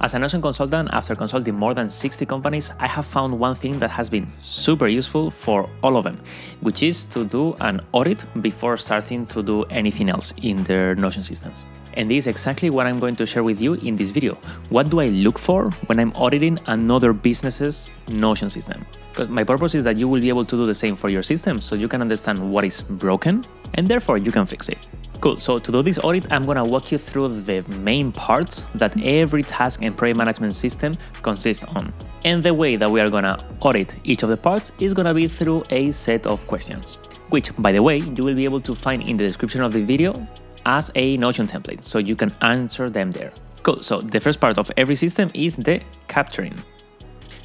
As a Notion consultant, after consulting more than 60 companies, I have found one thing that has been super useful for all of them, which is to do an audit before starting to do anything else in their Notion systems. And this is exactly what I'm going to share with you in this video. What do I look for when I'm auditing another business's Notion system? Because my purpose is that you will be able to do the same for your system so you can understand what is broken and therefore you can fix it. Cool, so to do this audit, I'm gonna walk you through the main parts that every task and project management system consists on. And the way that we are gonna audit each of the parts is gonna be through a set of questions, which, by the way, you will be able to find in the description of the video as a Notion template, so you can answer them there. Cool, so the first part of every system is the capturing.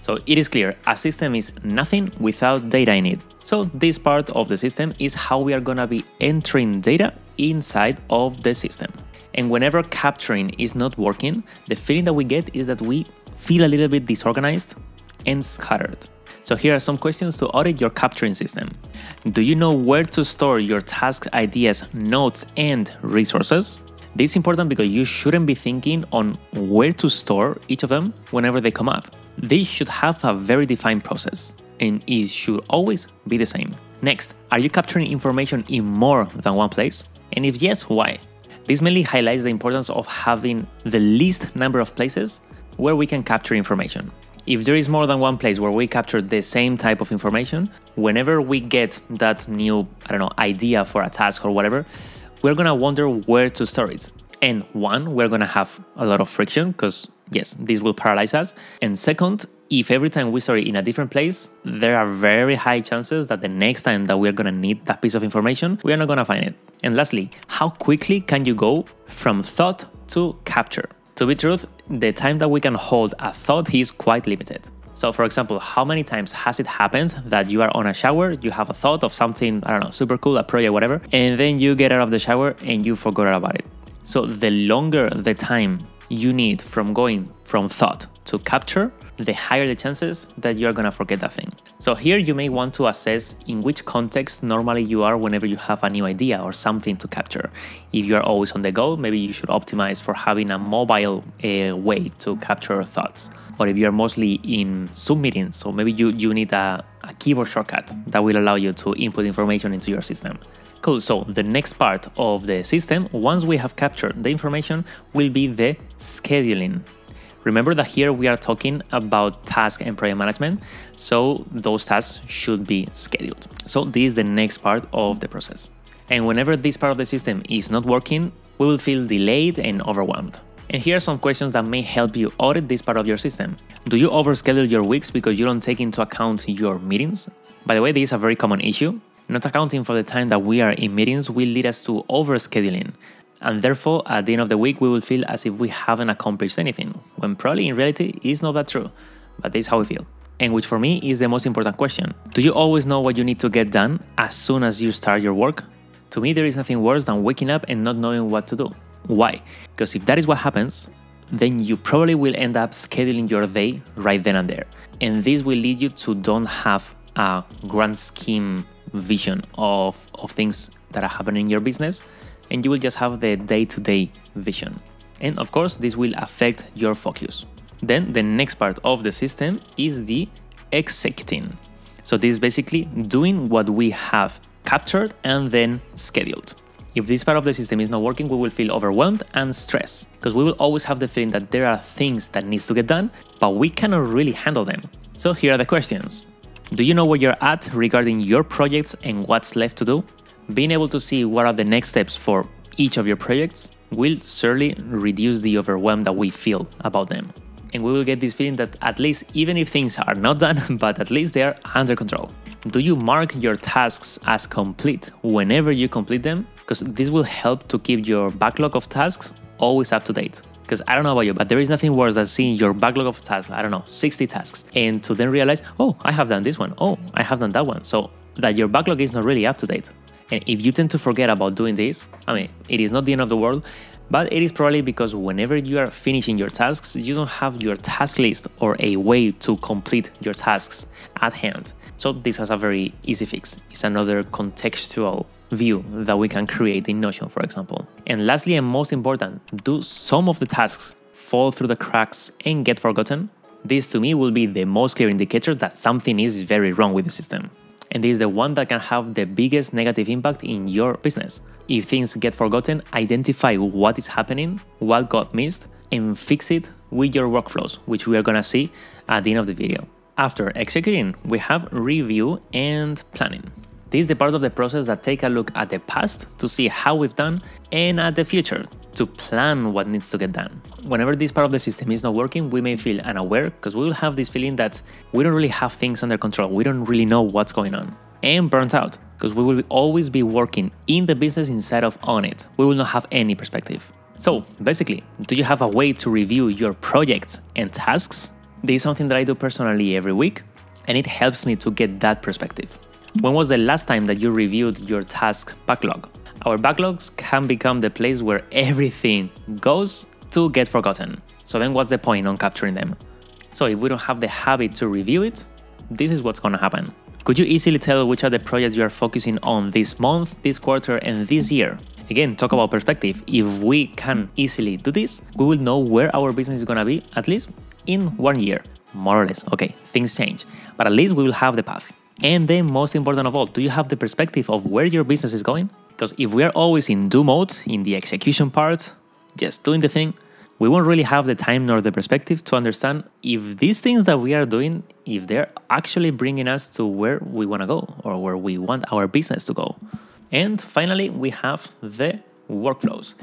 So it is clear, a system is nothing without data in it. So this part of the system is how we are gonna be entering data inside of the system. And whenever capturing is not working, the feeling that we get is that we feel a little bit disorganized and scattered. So here are some questions to audit your capturing system. Do you know where to store your tasks, ideas, notes, and resources? This is important because you shouldn't be thinking on where to store each of them whenever they come up. They should have a very defined process, and it should always be the same. Next, are you capturing information in more than one place? And if yes, why? This mainly highlights the importance of having the least number of places where we can capture information. If there is more than one place where we capture the same type of information, whenever we get that new, I don't know, idea for a task or whatever, we're gonna wonder where to store it. And one, we're gonna have a lot of friction because, yes, this will paralyze us. And second, if every time we store it in a different place, there are very high chances that the next time that we're gonna need that piece of information, we are not gonna find it. And lastly, how quickly can you go from thought to capture? To be truth, the time that we can hold a thought is quite limited. So, for example, how many times has it happened that you are on a shower, you have a thought of something, I don't know, super cool, a project, whatever, and then you get out of the shower and you forgot about it? So, the longer the time you need from going from thought to capture, the higher the chances that you are gonna forget that thing. So here you may want to assess in which context normally you are whenever you have a new idea or something to capture. If you are always on the go, maybe you should optimize for having a mobile uh, way to capture thoughts. Or if you're mostly in Zoom meetings, so maybe you, you need a, a keyboard shortcut that will allow you to input information into your system. Cool, so the next part of the system, once we have captured the information, will be the scheduling. Remember that here we are talking about task and project management, so those tasks should be scheduled. So this is the next part of the process. And whenever this part of the system is not working, we will feel delayed and overwhelmed. And here are some questions that may help you audit this part of your system. Do you overschedule your weeks because you don't take into account your meetings? By the way, this is a very common issue. Not accounting for the time that we are in meetings will lead us to overscheduling. And therefore, at the end of the week, we will feel as if we haven't accomplished anything, when probably in reality it's not that true. But this is how we feel. And which for me is the most important question. Do you always know what you need to get done as soon as you start your work? To me, there is nothing worse than waking up and not knowing what to do. Why? Because if that is what happens, then you probably will end up scheduling your day right then and there. And this will lead you to don't have a grand scheme vision of, of things that are happening in your business and you will just have the day-to-day vision. And of course, this will affect your focus. Then the next part of the system is the executing. So this is basically doing what we have captured and then scheduled. If this part of the system is not working, we will feel overwhelmed and stressed because we will always have the feeling that there are things that needs to get done, but we cannot really handle them. So here are the questions. Do you know where you're at regarding your projects and what's left to do? Being able to see what are the next steps for each of your projects will certainly reduce the overwhelm that we feel about them. And we will get this feeling that at least, even if things are not done, but at least they are under control. Do you mark your tasks as complete whenever you complete them? Because this will help to keep your backlog of tasks always up to date. Because I don't know about you, but there is nothing worse than seeing your backlog of tasks, I don't know, 60 tasks, and to then realize, oh, I have done this one, oh, I have done that one. So that your backlog is not really up to date. And if you tend to forget about doing this, I mean, it is not the end of the world, but it is probably because whenever you are finishing your tasks, you don't have your task list or a way to complete your tasks at hand. So this has a very easy fix. It's another contextual view that we can create in Notion, for example. And lastly, and most important, do some of the tasks fall through the cracks and get forgotten, this to me will be the most clear indicator that something is very wrong with the system. And this is the one that can have the biggest negative impact in your business. If things get forgotten, identify what is happening, what got missed, and fix it with your workflows, which we are gonna see at the end of the video. After executing, we have review and planning. This is the part of the process that take a look at the past to see how we've done and at the future to plan what needs to get done. Whenever this part of the system is not working, we may feel unaware because we will have this feeling that we don't really have things under control. We don't really know what's going on. And burnt out because we will always be working in the business instead of on it. We will not have any perspective. So, basically, do you have a way to review your projects and tasks? This is something that I do personally every week, and it helps me to get that perspective. When was the last time that you reviewed your task backlog? Our backlogs can become the place where everything goes to get forgotten. So then what's the point on capturing them? So if we don't have the habit to review it, this is what's gonna happen. Could you easily tell which are the projects you are focusing on this month, this quarter, and this year? Again, talk about perspective. If we can easily do this, we will know where our business is gonna be at least in one year, more or less. Okay, things change, but at least we will have the path. And then, most important of all, do you have the perspective of where your business is going? Because if we are always in do mode, in the execution part, just doing the thing, we won't really have the time nor the perspective to understand if these things that we are doing, if they're actually bringing us to where we want to go or where we want our business to go. And finally, we have the workflows.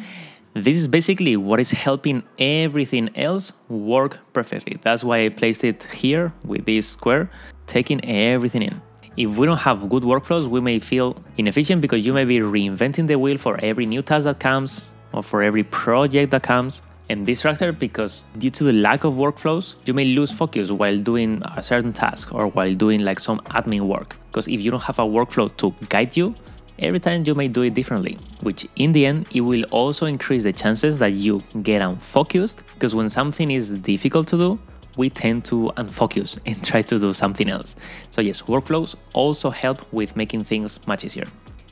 This is basically what is helping everything else work perfectly. That's why I placed it here with this square, taking everything in. If we don't have good workflows, we may feel inefficient because you may be reinventing the wheel for every new task that comes or for every project that comes. And distracted because due to the lack of workflows, you may lose focus while doing a certain task or while doing like some admin work. Because if you don't have a workflow to guide you, every time you may do it differently, which in the end, it will also increase the chances that you get unfocused. Because when something is difficult to do, we tend to unfocus and try to do something else. So, yes, workflows also help with making things much easier.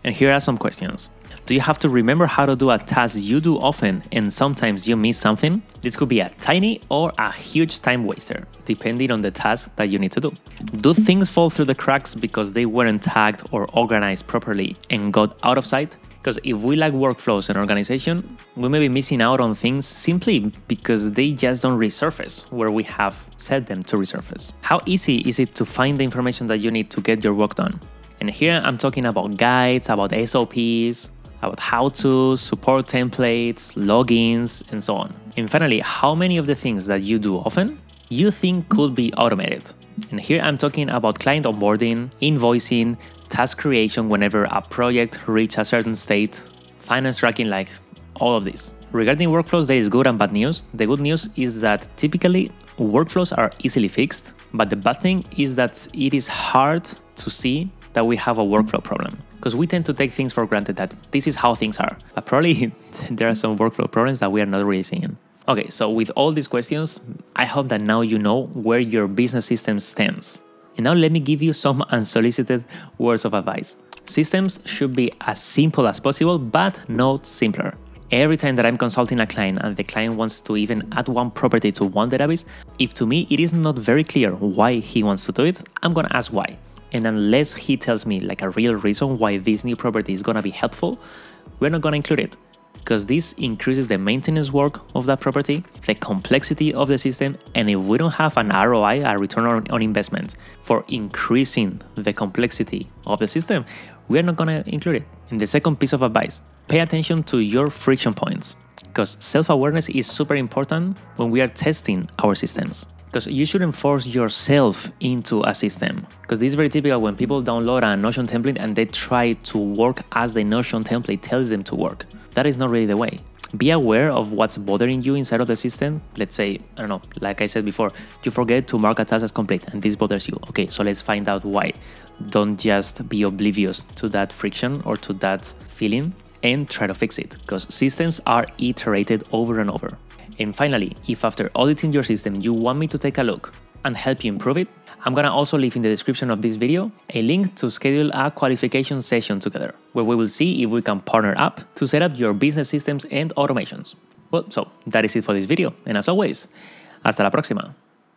And here are some questions. Do you have to remember how to do a task you do often and sometimes you miss something? This could be a tiny or a huge time waster, depending on the task that you need to do. Do things fall through the cracks because they weren't tagged or organized properly and got out of sight? Because if we lack workflows and organization, we may be missing out on things simply because they just don't resurface where we have set them to resurface. How easy is it to find the information that you need to get your work done? And here I'm talking about guides, about SOPs, about how to, support templates, logins, and so on. And finally, how many of the things that you do often you think could be automated? And here I'm talking about client onboarding, invoicing, task creation whenever a project reaches a certain state, finance tracking, like all of this. Regarding workflows, there is good and bad news. The good news is that typically workflows are easily fixed, but the bad thing is that it is hard to see that we have a workflow problem because we tend to take things for granted that this is how things are. But probably there are some workflow problems that we are not really seeing. Okay, so with all these questions, I hope that now you know where your business system stands. And now let me give you some unsolicited words of advice. Systems should be as simple as possible, but not simpler. Every time that I'm consulting a client and the client wants to even add one property to one database, if to me it is not very clear why he wants to do it, I'm gonna ask why. And unless he tells me like a real reason why this new property is gonna be helpful, we're not gonna include it because this increases the maintenance work of that property, the complexity of the system, and if we don't have an ROI, a return on, on investment, for increasing the complexity of the system, we are not going to include it. And the second piece of advice pay attention to your friction points because self awareness is super important when we are testing our systems because you shouldn't force yourself into a system because this is very typical when people download a notion template and they try to work as the notion template tells them to work that is not really the way. Be aware of what's bothering you inside of the system. Let's say, I don't know, like I said before, you forget to mark a task as complete and this bothers you. Okay, so let's find out why. Don't just be oblivious to that friction or to that feeling and try to fix it because systems are iterated over and over. And finally, if after auditing your system you want me to take a look and help you improve it, I'm gonna also leave in the description of this video a link to schedule a qualification session together, where we will see if we can partner up to set up your business systems and automations. Well, so that is it for this video, and as always, hasta la próxima.